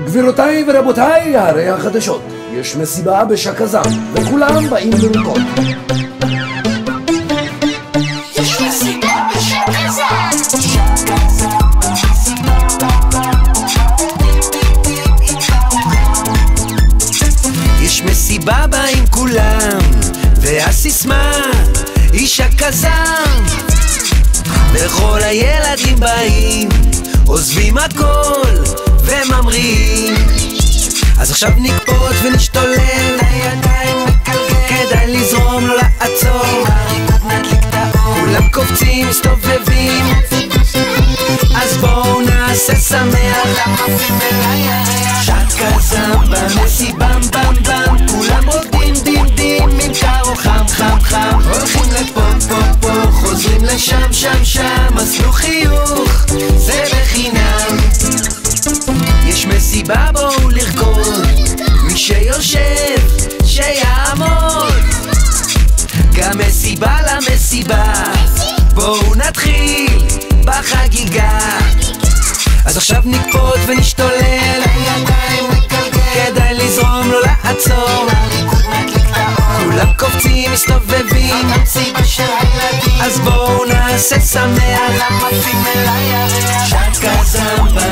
גבירותיי ורבותיי, הרי החדשות. יש מסיבה בשקזם, וכולם באים לרקוד. יש מסיבה באים כולם, והסיסמה היא שקזם. וכל הילדים באים, עוזבים הכל וממריאים. עכשיו נקפוץ ונשתולל, הידיים נקלקל, כדאי לזרום, לא לעצור. כולם קופצים, מסתובבים, אז בואו נעשה שמח. שקזם במסיבם במ במ, כולם רוקדים דים דים, עם קרו חם חם חם. הולכים לפה פה פה, חוזרים לשם שם שם, עשו חיוך, זה בחינם. יש מסיבה בואו שיושב, שיעמוד. גם מסיבה למסיבה, בואו נתחיל בחגיגה. אז עכשיו נקפוץ ונשתולל, כדאי לזרום, לא לעצור. כולם קופצים, מסתובבים, אז בואו נעשה שמח. שקזם במסיבם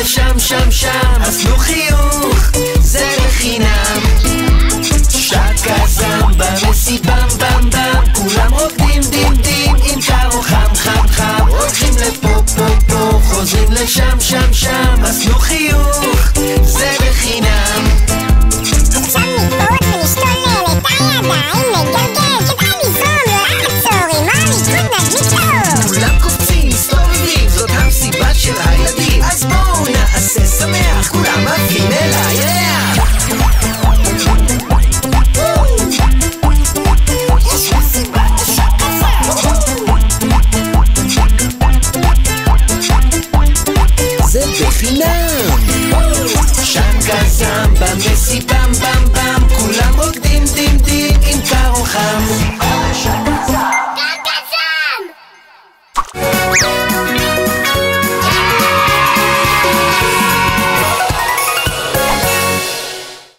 לשם שם שם, אז תנו חיוך, זה בחינם. שקזם במסיבם בם בם, כולם רוקדים דים דים, עם קרו חם חם חם. הולכים לפה פה פה, חוזרים לשם שם שם, אז תנו חיוך, זה בחינם. זה בחינם! שקזם במסיבם במ במ, כולם